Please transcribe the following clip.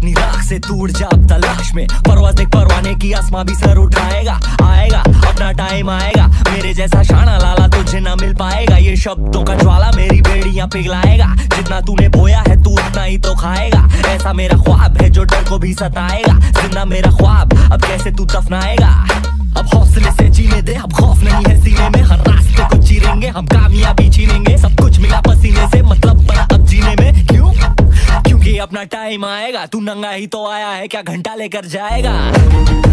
से दूर जा अब तलाश में। परवाज देख परवाने की आसमां भी सर उठाएगा, आएगा, अपना टाइम आएगा। मेरे जैसा शाना लाला तुझे ना मिल पाएगा। ये शब्दों का ज्वाला मेरी बेड़ियाँ पिघलाएगा। जितना तूने बोया है, तू उतना ही तो खाएगा। ऐसा मेरा ख्वाब है जो डर को भी सताएगा। ज़िंदा मेरा ख्वाब, अब कैसे तू दफनाएगा? अब हौसले से जीने दे, अब खौफ नहीं है सीने में। हर रास्ते को चीरेंगे, हम कामयाबी छीनेंगे। सब कुछ अपना टाइम आएगा। तू नंगा ही तो आया है क्या घंटा लेकर जाएगा?